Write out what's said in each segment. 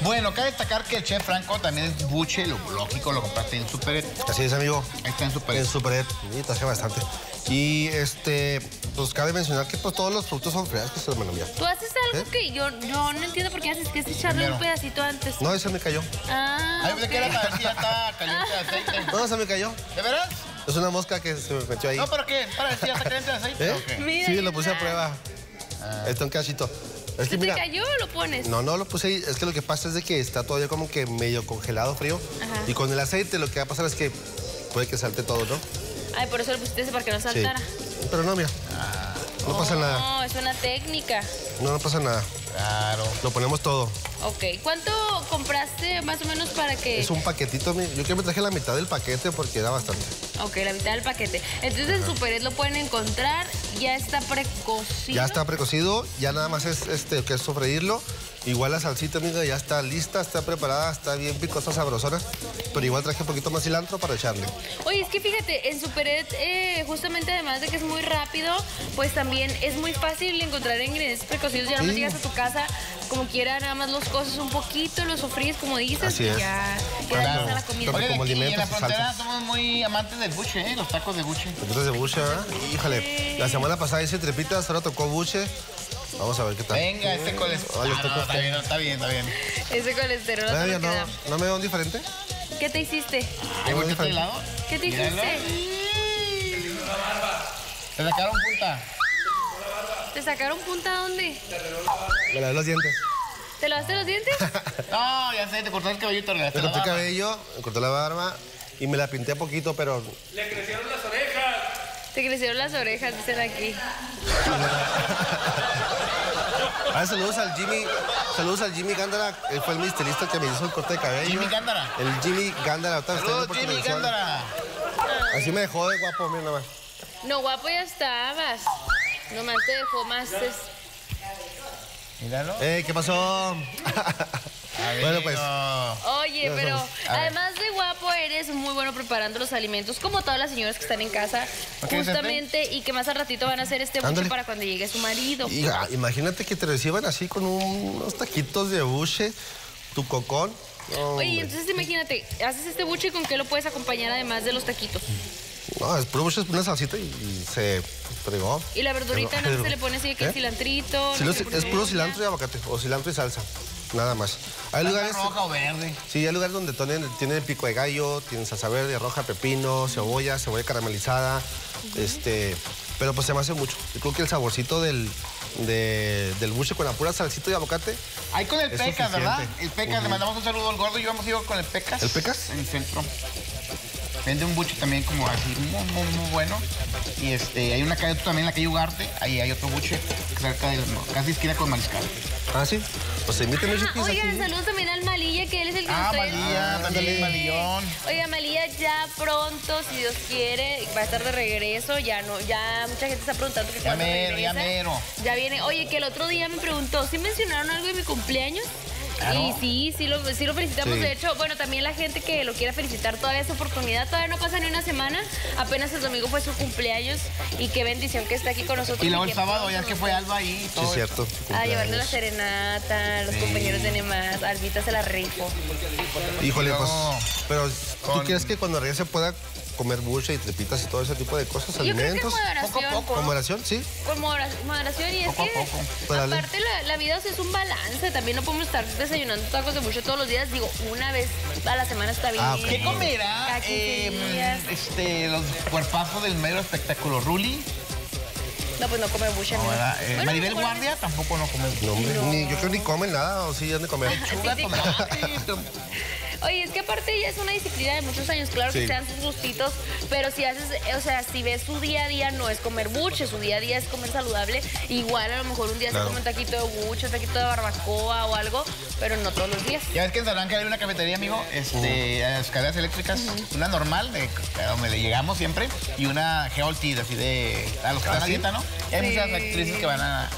Bueno, cabe destacar que el chef Franco también es buche, lo lógico, lo compraste en Superet. Así es, amigo. Ahí está en Superet. En Superet. Sí, traje bastante. Y este, pues cabe mencionar que pues, todos los productos son frescos, hermano mío. Tú haces algo ¿Eh? que yo, yo no entiendo por qué haces, que es echarle Primero. un pedacito antes. No, ese me cayó. Ah, Ay, pensé que era para ver si ya está caliente el aceite. No, ese me cayó. ¿De veras? Es una mosca que se me metió ahí. No, pero ¿qué? ¿Para ver si ya está caliente el aceite? ¿Eh? Sí, lo puse a prueba. Está un cachito. Es ¿Se que te mira, cayó o lo pones? no, no lo puse ahí. Es que lo que pasa es de que está todavía como que medio congelado, frío. Ajá. Y con el aceite lo que va a pasar es que puede que salte todo, ¿no? Ay, por eso lo pusiste ese para que no Sí. saltara. Pero no, mira. No pasa nada. No, es una técnica. No, no pasa nada. Claro. Lo ponemos todo. Ok. ¿Cuánto compraste más o menos para que...? Es un paquetito. mi- Yo que me traje la mitad del paquete porque era bastante. Ok, la mitad del paquete. Entonces en Superet lo pueden encontrar. Ya está precocido. Ya está precocido, ya nada más es este que es sofreírlo. Igual la salsita, amiga, ya está lista, está preparada, está bien picosa, sabrosona. Pero igual traje un poquito más cilantro para echarle. Oye, es que fíjate, en Superet, eh, justamente además de que es muy rápido, pues también es muy fácil encontrar ingredientes precocidos. Ya no Sí. llegas a tu casa como quiera, nada más los coces un poquito, los sofríes como dices, Así y es. ya queda Claro. lista la comida. Porque Oye, como aquí en la y frontera salsas. somos muy amantes del buche, ¿eh? Los tacos de buche. Entonces de buche, ¿verdad? Híjole, la semana pasada hice trepitas, ahora tocó buche. Vamos a ver qué tal. Venga, este colesterol. Ah, no, está bien, está bien, está bien. Ese colesterol no te no, queda. no me veo diferente. ¿Qué te hiciste? ¿Hay Muy mucho diferente. helado? ¿Qué te Míralo. hiciste? Te sacaron punta. ¿Te sacaron punta dónde? Me lavé los dientes. ¿Te lavaste los dientes? No, ya sé, te cortaste el cabello y te Me corté el cabello, me corté la barba y me la pinté poquito, pero Te crecieron las orejas, dicen aquí. Ah, saludos al Jimmy, saludos al Jimmy Gándara, él fue el estilista que me hizo el corte de cabello. Jimmy Gándara. El Jimmy Gándara, Saludos, Jimmy. Gándara. Así me dejó de guapo, mira nomás. No, guapo ya estabas. Nomás te dejó más... es- Míralo. Eh, ¿qué pasó? bueno, pues, Oye, pero además de guapo, eres muy bueno preparando los alimentos, como todas las señoras que están en casa, justamente, y que más al ratito van a hacer este buche para cuando llegue su marido. y, ah, imagínate que te reciban así con un- unos taquitos de buche, tu cocón. No, Oye, entonces imagínate, haces este buche y con qué lo puedes acompañar además de los taquitos. No, es puro buche, es una salsita y, y se fregó. Y la verdurita más se le pone así que ¿Eh? cilantrito. No es puro cilantro y aguacate, o cilantro y salsa, nada más. Hay ¿Salsa lugares, roja o verde? sí, hay lugares donde tienen, tienen pico de gallo, tienen salsa verde, roja, pepino, cebolla, cebolla caramelizada, este, pero pues se me hace mucho. Yo creo que el saborcito del, de- del buche con la pura salsita y aguacate, Ahí con el Pecas, ¿verdad? El Pecas, le mandamos un saludo al gordo. Yo hemos ido con el Pecas. ¿El Pecas? En el centro. Vende un buche también como así, muy, muy, muy bueno. Y este, hay una calle también en la calle Ugarte. Ahí hay otro buche cerca del, casi esquina con Mariscal. ah, sí, pues invítame Ah, chiquis oigan, aquí. saludos también al Malilla, que él es el que Ah, nos trae el- Malilla, Ah, también ándale. Malillón. Oiga, Malilla ya pronto, si Dios quiere, va a estar de regreso. Ya no, ya mucha gente está preguntando que Ya cuándo mero, ya regresa. mero. Ya viene. Oye, que el otro día me preguntó, ¿sí mencionaron algo de mi cumpleaños? Claro. Y sí, sí lo, sí lo felicitamos. Sí. De hecho, bueno, también la gente que lo quiera felicitar todavía es oportunidad. Todavía no pasa ni una semana. Apenas el domingo fue su cumpleaños. Y qué bendición que está aquí con nosotros. Y luego el sábado, ya que fue Alba ahí y Sí, todo. es cierto. A llevarle la serenata, los compañeros de Nemás. Albita se la rifo. Híjole, pues, pero ¿tú con- quieres que cuando regrese pueda comer buche y trepitas y todo ese tipo de cosas, Yo creo que alimentos? moderación. Poco a poco. ¿Con moderación? Sí. Con modera- moderación y es Poco a que poco. Aparte la, la vida o sea, es un balance, también no podemos estar desayunando tacos de mucho todos los días, digo, una vez a la semana está bien. Ah. ¿Qué comerá Cada 15 eh, este, los cuerpazos del mero espectáculo? ¿Ruli? No, pues no come mucho. No. Eh, Bueno, Maribel Guardia tampoco no come No, Ni, yo creo ni comen nada, o sí, han de comer. lechuga, tomate. Oye, es que aparte ya es una disciplina de muchos años, claro que sean sus gustitos, pero si haces, o sea, si ves su día a día no es comer buche, su día a día es comer saludable, igual a lo mejor un día Claro. se come un taquito de buche, un taquito de barbacoa o algo, pero no todos los días. Ya ves que en Salamanca hay una cafetería, amigo, este, a las escaleras eléctricas, una normal, de, a donde le llegamos siempre, y una Geoltid, así de, a los que están a ¿Ah, dieta, ¿no? Y hay Sí. muchas actrices que van a,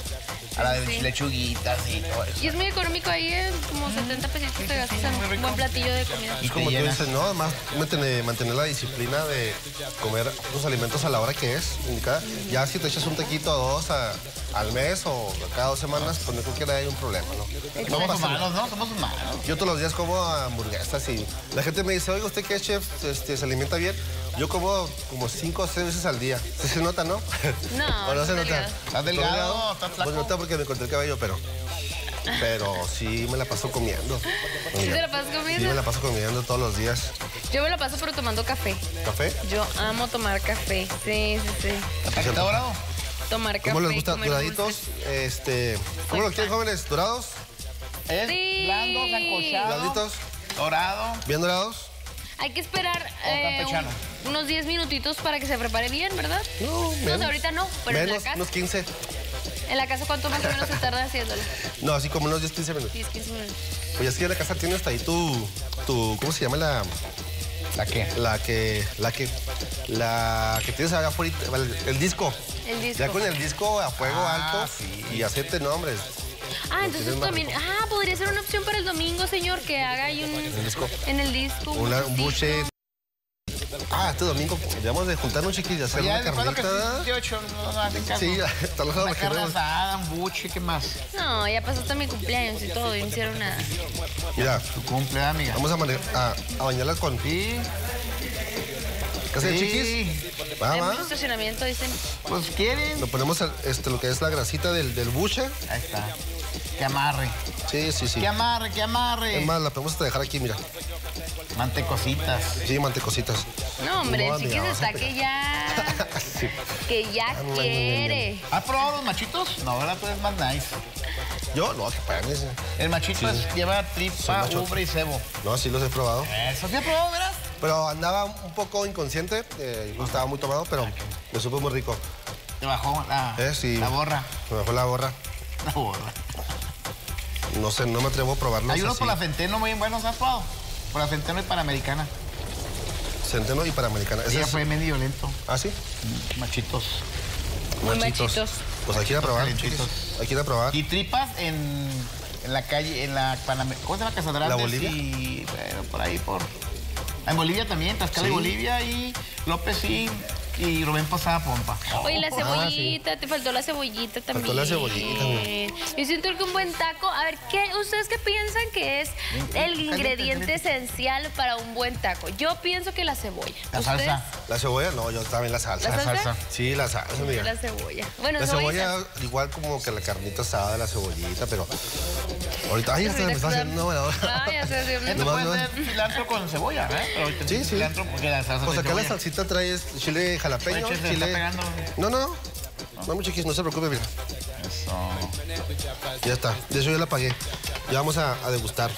a la de Sí. lechuguitas y todo eso. Y es muy económico ahí, es como con 70 pesitos te gastas en un buen platillo de comida. Y como tú dices, ¿no? Además, mantener, mantener la disciplina de comer los alimentos a la hora que es indicada. Ya si te echas un taquito o dos a- al mes o cada dos semanas, pues no creo que haya un problema, ¿no? No Somos nada. humanos, ¿no? Somos humanos. Yo todos los días como hamburguesas y la gente me dice, oiga, ¿usted qué es chef? Este, ¿Se alimenta bien? Yo como como cinco o seis veces al día. ¿Sí se nota, no? No, ¿O no se nota? delgado. Estás delgado, estás flaco. Pues porque me corté el cabello, pero... Pero sí me la paso comiendo. ¿Sí te la pasas Sí me comiendo? la paso comiendo todos los días. Yo me la paso pero tomando café. ¿Café? Yo amo tomar café. Sí, sí, sí. ¿Está dorado? Tomar café. ¿Cómo les gusta? ¿Doraditos? Este, ¿Cómo lo Soy quieren, jóvenes? ¿Dorados? Es Sí. blando, sancochado, dorado. ¿Bien dorados? Hay que esperar eh, un- unos 10 minutitos para que se prepare bien, ¿verdad? No, No, menos. ahorita no, pero en menos, la casa. unos 15. En la casa, ¿cuánto más o menos se tarda haciéndolo? No, así como unos 10, 15 minutos. 10, 15 minutos. Pues es que en la casa tienes ahí tu, tu, ¿cómo se llama la, ¿La qué? la que, la que, la que tienes allá afuera, el, el disco? El disco. Ya con el disco a fuego Ah, alto sí. y aceite, no, hombre. Ah, entonces también. Ah, podría ser una opción para el domingo, señor, que haga ahí un. el disco. En el disco. Una- un buche. Ah, este domingo debemos de juntarnos chiquillos y hacer una carnita. es 18, no, no hacen caso. Sí, está los Una carne asada, un buche, ¿qué más? No, ya pasó hasta mi cumpleaños y todo, y no hicieron nada. Mira, Tu cumple, amiga. vamos a, mane- a, a bañarlas con Sí, ¿Qué hacen, Sí. chiquis? Va, Hay va. mucho estacionamiento, dicen. pues quieren. Lo ponemos al- este, lo que es la grasita del, del buche. Ahí está. Que amarre. Sí, sí, sí. Que amarre, que amarre. Es más, la podemos hasta dejar aquí, mira. Mantecositas. Sí, mantecositas. No, hombre, el chiquis amiga, está que ya. Sí. que ya quiere. ¿Has probado los machitos? No, ahora tú eres más nice. Yo, no, que pagan ese. El machito Sí. es- lleva tripa, ubre y cebo. No, sí los he probado. Eso sí has probado, ¿verdad? Pero andaba un poco inconsciente, eh, no estaba muy tomado, pero me supo muy rico. Te bajó la, Eh, sí. la borra. Me bajó la borra. La borra. No sé, no me atrevo a probarlos Hay unos por la centeno muy buenos, ¿has probado? Por la centeno y panamericana. Centeno y panamericana. Ella es- fue medio violento. ¿Ah, sí? Machitos. Muy machitos. Pues hay que ir a probar. Hay que ir a probar. Y tripas en, en la calle, en la Panamericana. ¿Cómo se llama? Casa ¿La Bolivia? Y bueno, por ahí, por... En Bolivia también, Tlaxcala y Sí. Bolivia y López y, y Rubén Posada Pompa. Oye, la Ah, cebollita, te faltó la cebollita también. Faltó la cebollita, Yo siento que un buen taco, a ver, ¿qué, ¿ustedes qué piensan que es el ingrediente esencial para un buen taco? Yo pienso que la cebolla. La ¿Ustedes? salsa. La cebolla, no, yo también la salsa. ¿La salsa? Sí, la salsa, amiga. La cebolla. Bueno, La cebolla. cebolla, igual como que la carnita asada, la cebollita, pero ahorita, ay, hasta me está haciendo, bueno, Ah, ya se hace una- puede ser cilantro con cebolla, ¿eh? Pero Sí, sí. cilantro porque la salsa Pues de acá la salsita trae chile jalapeño, Oye, chile... está. No, no, no. Chiquis, no se preocupe, mira. Eso. Ya está. De eso ya la pagué. Ya vamos a, a degustar.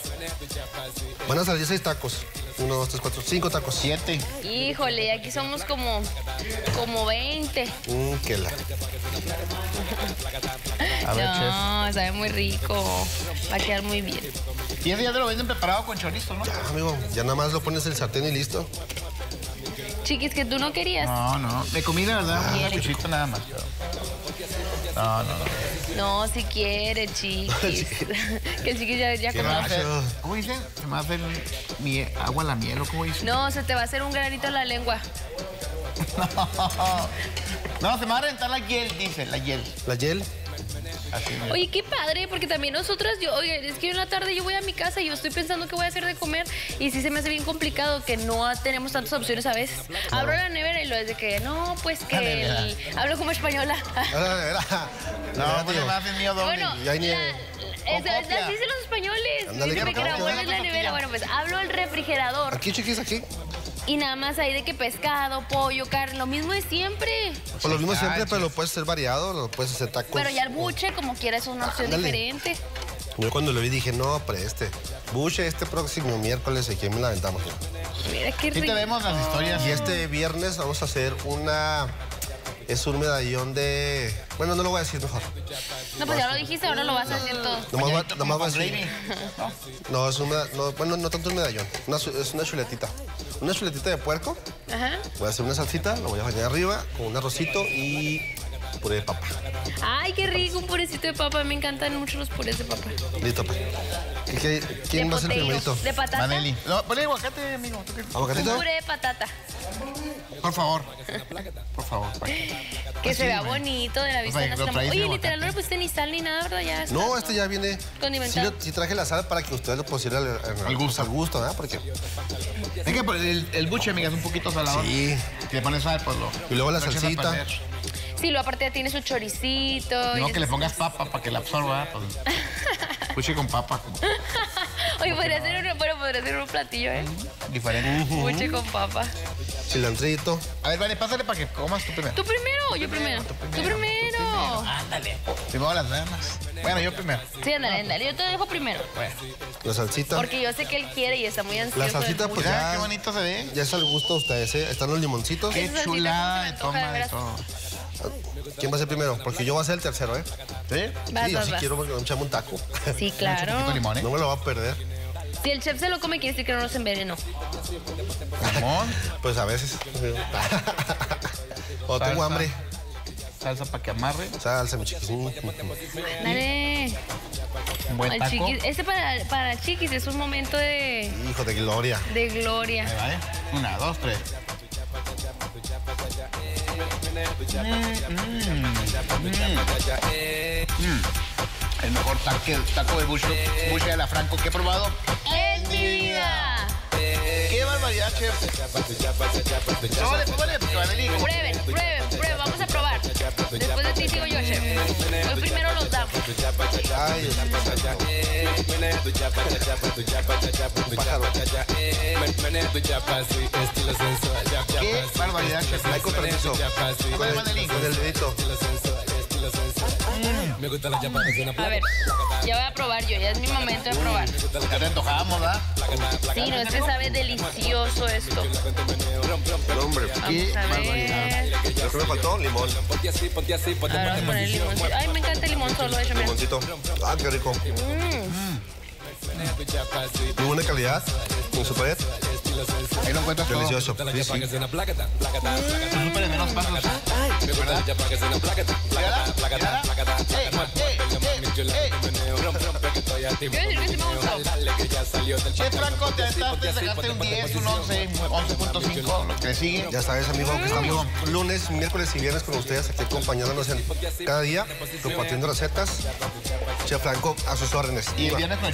Van a salir seis tacos. Uno, dos, tres, cuatro, cinco tacos. Siete. Híjole, aquí somos como, como 20. Mm, que la. A ver, chef. no, sabe muy rico. Va a quedar muy bien. Y ese ya te lo venden preparado con chorizo, ¿no? Ya, amigo, ya nada más lo pones en el sartén y listo. Chiquis, que tú no querías. No, no. De comida, ¿verdad? Un Quiere. cuchito nada más. No, no, no. No, si quiere, chiquis. que el chiquis ya, ya conoce. hacer-. ¿Cómo dicen? Se me va a hacer mie- agua a la miel o cómo dicen. No, se te va a hacer un granito en la lengua. No, se me va a reventar la hiel, dice, la hiel. La hiel. Así. Oye, qué padre, porque también nosotras, yo, oye, es que en la tarde yo voy a mi casa y yo estoy pensando qué voy a hacer de comer y sí se me hace bien complicado que no tenemos tantas opciones a veces. Abro la nevera y lo es de que, no, pues que La el- hablo como española. No, pues se me hace mío doble. Bueno, Y hay la, nieve. es- las dicen los españoles. Ándale, Dicen con que la es la nevera. Bueno, pues hablo al refrigerador Aquí, chiquis, aquí. Y nada más hay de que pescado, pollo, carne, lo mismo de siempre. Pues lo mismo siempre, pero lo puedes hacer variado, lo puedes hacer tacos. Pero ya el buche, como quiera, es una opción Ándale. diferente. Yo cuando lo vi dije, no, preste. Buche este próximo miércoles, aquí me la aventamos. Mira qué Sí rico. te vemos las historias. Y este viernes vamos a hacer una... Es un medallón de... Bueno, no lo voy a decir mejor. No, pues ya lo dijiste, ahora lo vas a decir todo. Nomás, voy a- Bañadito nomás voy a decir... ¿No? Es un meda- no, bueno, no tanto un medallón. Una es una chuletita. Una chuletita de puerco. Ajá. Voy a hacer una salsita, lo voy a bañar arriba con un arrocito y puré de papa. Ay, qué rico, un purecito de papa. Me encantan mucho los purés de papa. Listo, pues. ¿Qué- qué- ¿Quién de va a ser el potatoes, primerito? De patata. Maneli. No, ponle aguacate, amigo. ¿tú qué? ¿Aguacatito? puré de patata. Por favor. Por favor. que- se vea bonito de la vista. sea, en las lo de Oye, aguacate. literal, no le pusiste ni sal ni nada, ¿verdad? Ya está No, este ya viene. Condimentado. Sí, lo- sí traje la sal para que ustedes lo pusieran al, al- gusto. al gusto, ¿verdad? Porque. Es que pues, el, el buche, amiga, es un poquito salado. Sí. Si le pones sal, pues lo. Y luego la lo echas a salsita. perder. Sí, lo aparte ya tiene su choricito. y No, que le esas pongas papa para que la absorba. Pues, buche con papa. Oye, podría ser, un, bueno, podría ser un platillo, ¿eh? Diferente. Buche con papa. Cilantrito. A ver, vale, pásale para que comas tú primero. ¿Tú primero o yo primero? Tú primero. Ándale. Primero las damas. Bueno, yo primero. Sí, ándale, ándale. Yo te dejo primero. Bueno. La salsita. Porque yo sé que él quiere y está muy ansioso. La salsita, pues. Mira ya. qué bonito se ve. Ya es al gusto de ustedes, ¿eh? Están los limoncitos. Qué chulada de toma de todo. ¿Quién va a ser primero? Porque yo voy a ser el tercero, ¿eh? ¿Sí? Vas, sí, yo vas, sí vas. quiero porque me echamos un taco. Sí, Un claro. de limón, ¿eh? No me lo va a perder. Si el chef se lo come, quiere decir que no nos envenenó. Limón, Pues a veces. o tengo Salsa. hambre. salsa para que amarre, Salsa, mi chiquis. Mm, Dale. un buen Al taco. chiquis. Este para, para chiquis es un momento de, Hijo de gloria. de gloria. Ahí va, ¿eh? Una, dos, tres. Mm. El mejor taque- taco de buche, buche de la Franco que he probado. ¡En mi vida! ¡Qué barbaridad, chef! Prueben, prueben, prueben. Vamos a probar. Después de ti sigo yo, chef. Hoy primero los damos. Ay, pájaro. ¡Qué barbaridad! Ay, con permiso. Con el Vanelli. Con el dedito. A ver, ya voy a probar yo. Ya es mi momento de probar. Ya te antojamos, ¿verdad? Sí, no, es que sabe delicioso esto. Hombre. ¡Qué barbaridad! ver. Lo que me faltó, limón. Ahora vamos a poner limón. Ay, me encanta el limón solo, hecho. Limoncito. Ah, qué rico. Limón de calidad. Un super. Ahí lo encuentras todo. Delicioso. Sí, sí. De menos pasos. ¿Verdad? Sí me gustó. Chef Franco, te aventaste, sacaste un 10, un 11, 11.5, lo que sigue. Ya sabes, amigo, que estamos lunes, miércoles y viernes con ustedes aquí acompañándonos en cada día, compartiendo recetas. Chef Franco, a sus órdenes. Y el viernes con.